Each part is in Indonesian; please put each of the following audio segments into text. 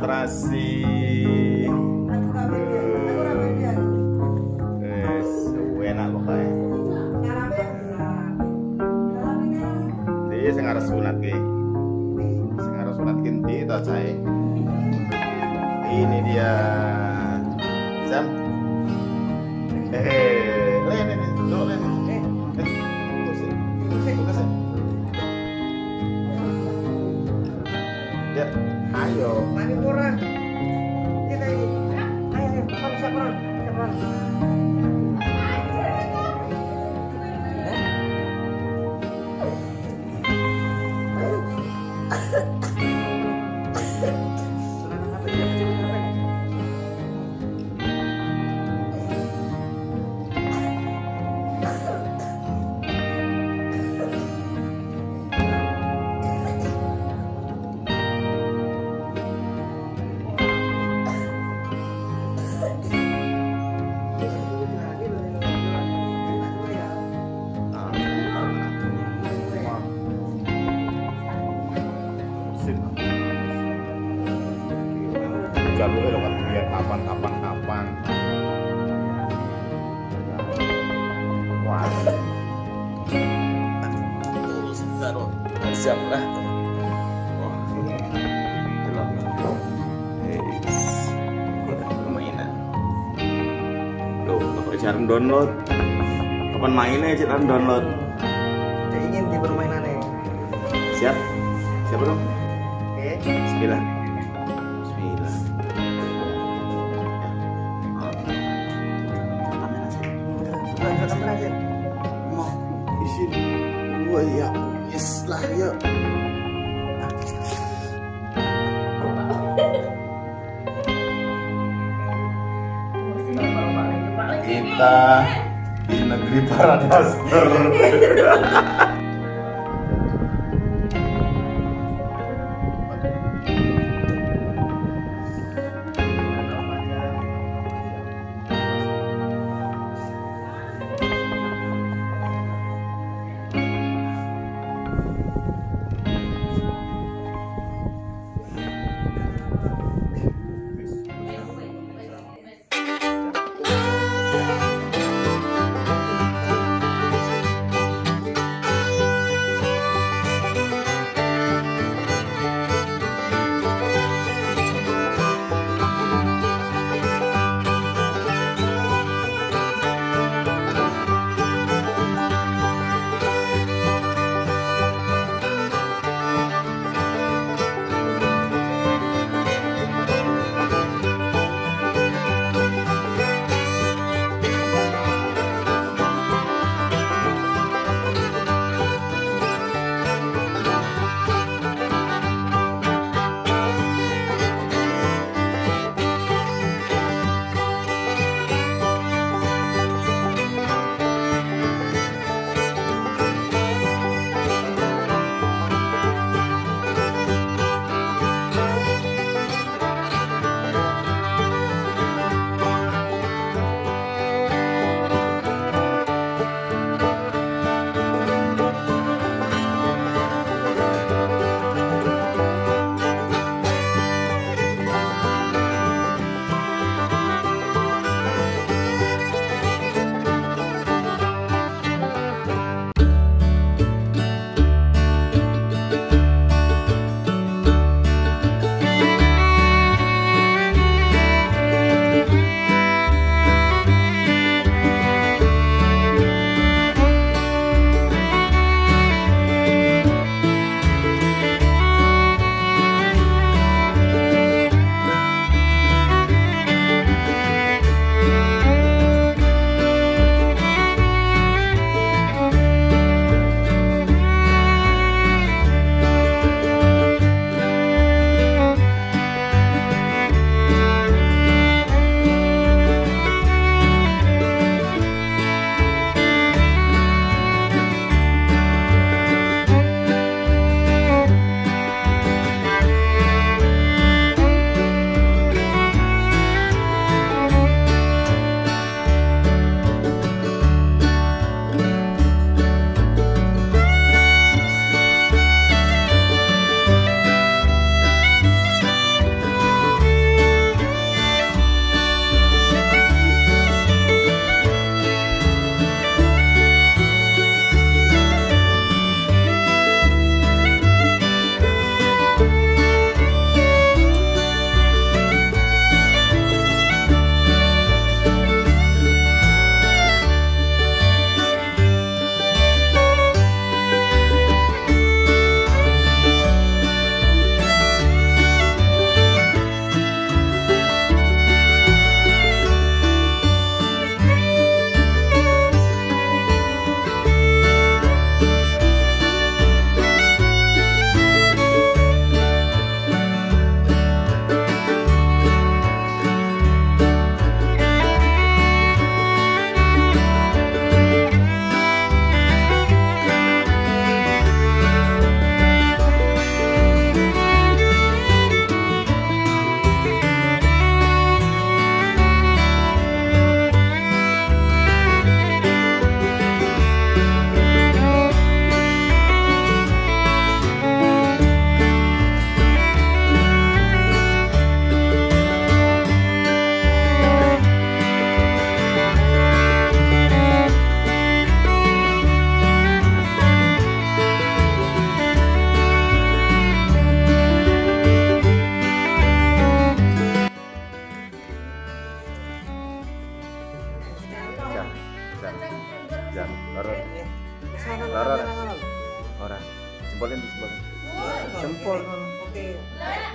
terasi. Wes, enak pokoknya. Jadi sing arep sunat ki. Sing arep sunat ki ndi ta cahe? Ini dia. Jam. Eh, le le le, dulu le. Eh, eh. Tunggu Ya, ayo. Jalurnya lo kan lihat kapan kapan kapan. Wah. Tunggu sebentar loh. Siap lah. Wah. Gelap lah. Eits. Permainan. Loh, apa cara download? Kapan mainnya cara download? ingin di permainannya Siap? Siap belum? oke Bismillah. Bismillah. Kita di negeri para daster.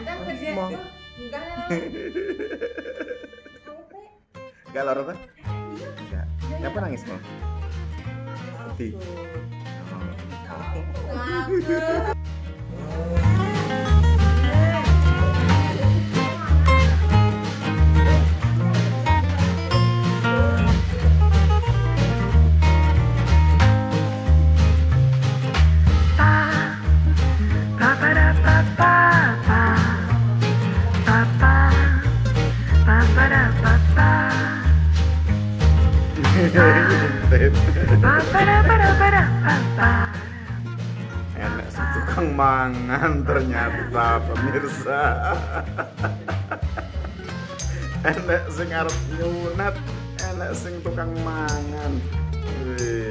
Mau. Gak loro kan? Enggak. Siapa nangis mau? Sedih. Enak mangan ternyata pemirsa. Enak sing arep nyunat, enak sing tukang mangan. Wih.